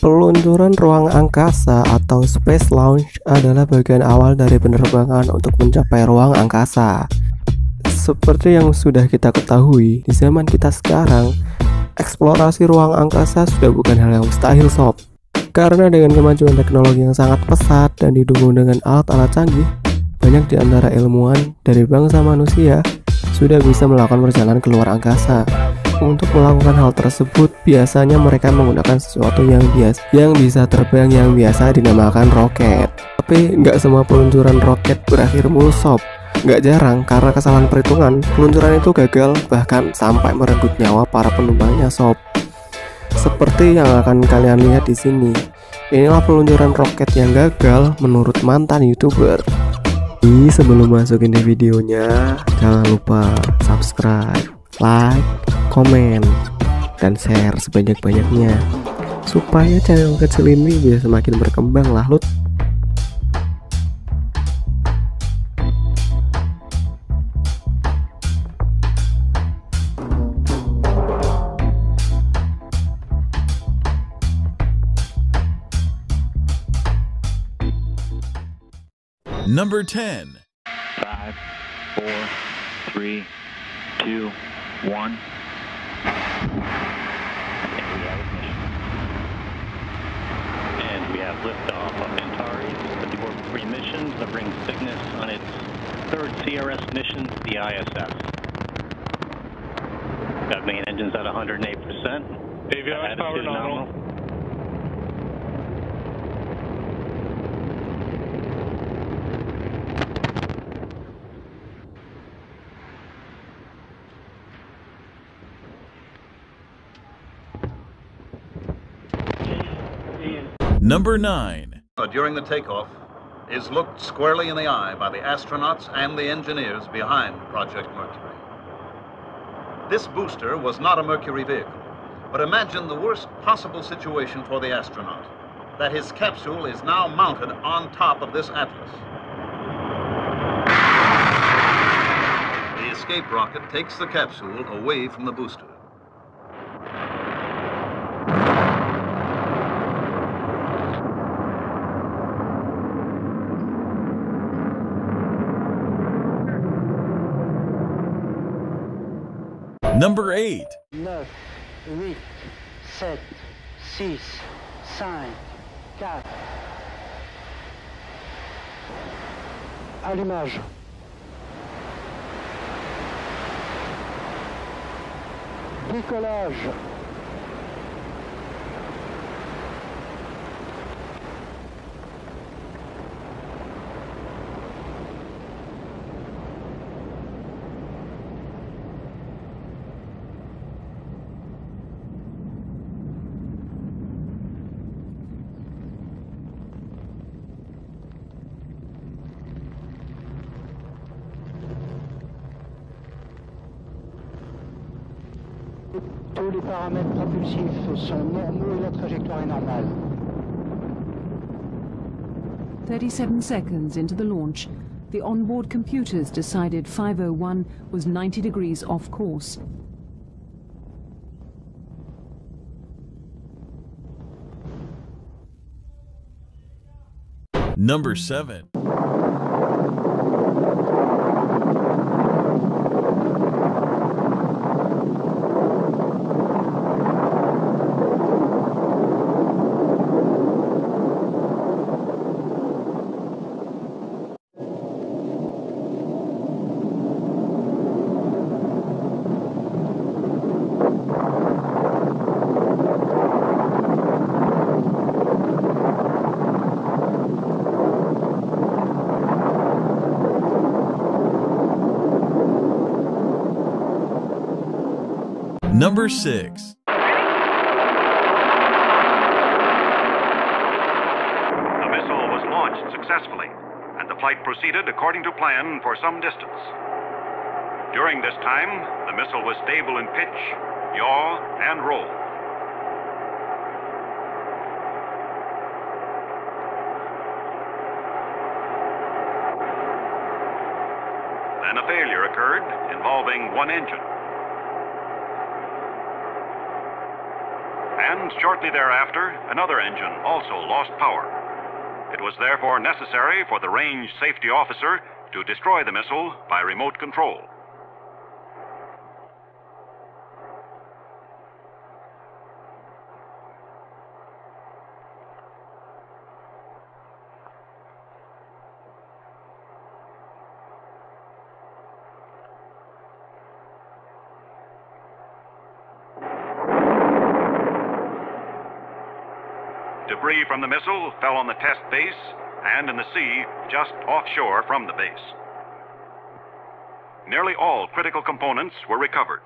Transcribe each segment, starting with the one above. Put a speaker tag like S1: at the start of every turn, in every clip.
S1: Peluncuran ruang angkasa atau space launch adalah bagian awal dari penerbangan untuk mencapai ruang angkasa. Seperti yang sudah kita ketahui, di zaman kita sekarang, eksplorasi ruang angkasa sudah bukan hal yang mustahil sob. Karena dengan kemajuan teknologi yang sangat pesat dan didukung dengan alat-alat canggih, banyak di antara ilmuwan dari bangsa manusia sudah bisa melakukan perjalanan ke luar angkasa. Untuk melakukan hal tersebut, biasanya mereka menggunakan sesuatu yang biasa, yang bisa terbang yang biasa dinamakan roket. Tapi nggak semua peluncuran roket berakhir mulus. Nggak jarang karena kesalahan perhitungan, peluncuran itu gagal bahkan sampai merenggut nyawa para penumpangnya sob. Seperti yang akan kalian lihat di sini. Inilah peluncuran roket yang gagal menurut mantan YouTuber. Jadi sebelum masukin di videonya, jangan lupa subscribe, like, komen, dan share sebanyak-banyaknya supaya channel kecil ini bisa semakin berkembang lah Lut.
S2: Number 10
S3: 5 4 3 2 1 liftoff of Antares with the Orb-3 missions that brings Cygnus on its third CRS mission to the ISS. Got main engines at 108%.
S4: Avionics power
S3: Attitude
S4: nominal.
S2: Number 9.
S5: during the takeoff is looked squarely in the eye by the astronauts and the engineers behind Project Mercury. This booster was not a Mercury vehicle, but imagine the worst possible situation for the astronaut that his capsule is now mounted on top of this Atlas. The escape rocket takes the capsule away from the booster.
S2: Number 8.
S6: 9, 8, 7, 6, 5, 4. Allumage. Décollage. Tous les paramètres propulsifs sont normaux et la trajectoire est normale.
S7: 37 seconds into the launch, the onboard computers decided 501 was 90 degrees off course.
S2: Number 7. Number 6.
S8: The missile was launched successfully, and the flight proceeded according to plan for some distance. During this time, the missile was stable in pitch, yaw, and roll. Then a failure occurred involving one engine. And shortly thereafter, another engine also lost power. It was therefore necessary for the range safety officer to destroy the missile by remote control. Debris from the missile fell on the test base and in the sea just offshore from the base. Nearly all critical components were recovered.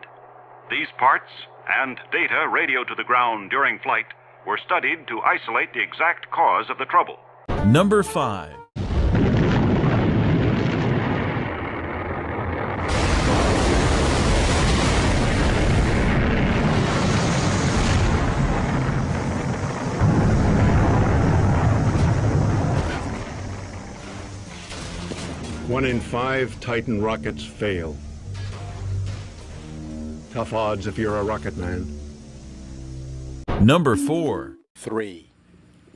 S8: These parts and data radioed to the ground during flight were studied to isolate the exact cause of the trouble.
S2: Number 5.
S4: One in five Titan rockets fail. Tough odds if you're a rocket man.
S2: Number 4.
S9: Three,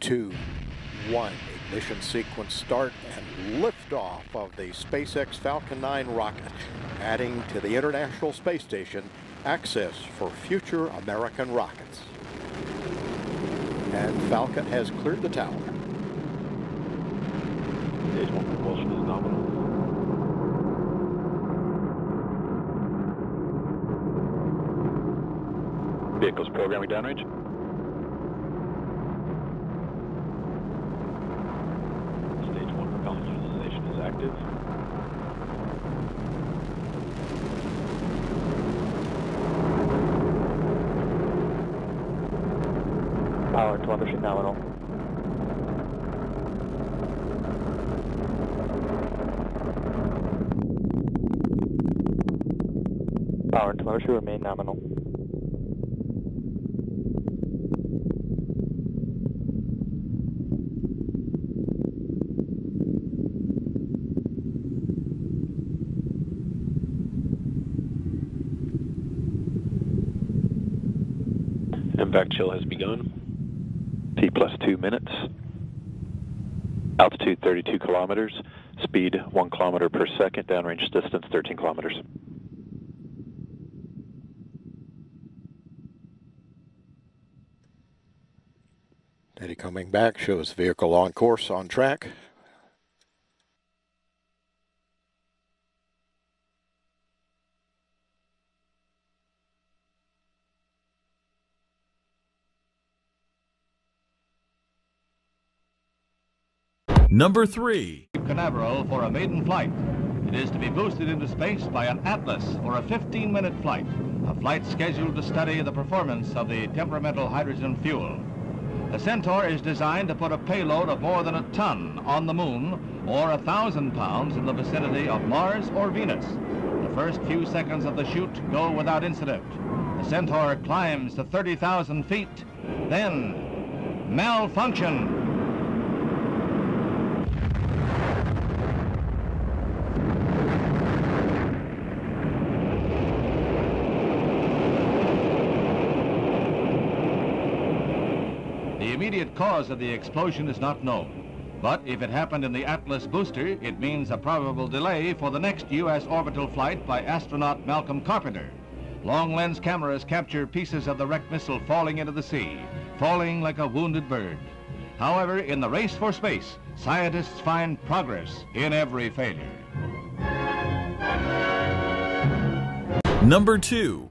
S9: two, one. Ignition sequence start and liftoff of the SpaceX Falcon 9 rocket, adding to the International Space Station access for future American rockets. And Falcon has cleared the tower.
S10: Stage one propulsion is nominal. Vehicles programming downrange. Stage one propellant utilization is active.
S11: Power and telemetry nominal. Power and telemetry remain nominal.
S10: MVac chill has begun. T plus two minutes. Altitude 32 kilometers. Speed 1 kilometer per second. Downrange distance 13 kilometers.
S9: Daddy coming back shows vehicle on course, on track.
S2: Number 3.
S12: Canaveral for a maiden flight. It is to be boosted into space by an Atlas for a 15-minute flight, a flight scheduled to study the performance of the temperamental hydrogen fuel. The Centaur is designed to put a payload of more than a ton on the moon or a thousand pounds in the vicinity of Mars or Venus. The first few seconds of the shoot go without incident. The Centaur climbs to 30,000 feet, then malfunction. The immediate cause of the explosion is not known. But if it happened in the Atlas booster, it means a probable delay for the next U.S. orbital flight by astronaut Malcolm Carpenter. Long lens cameras capture pieces of the wrecked missile falling into the sea, falling like a wounded bird. However, in the race for space, scientists find progress in every failure.
S2: Number 2.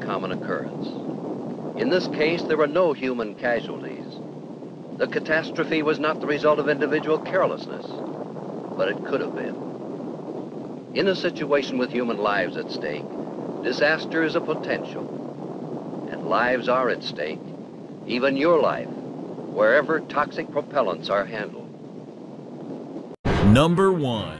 S13: Common occurrence. In this case, there were no human casualties. The catastrophe was not the result of individual carelessness, but it could have been. In a situation with human lives at stake, disaster is a potential, and lives are at stake, even your life, wherever toxic propellants are handled.
S2: Number 1.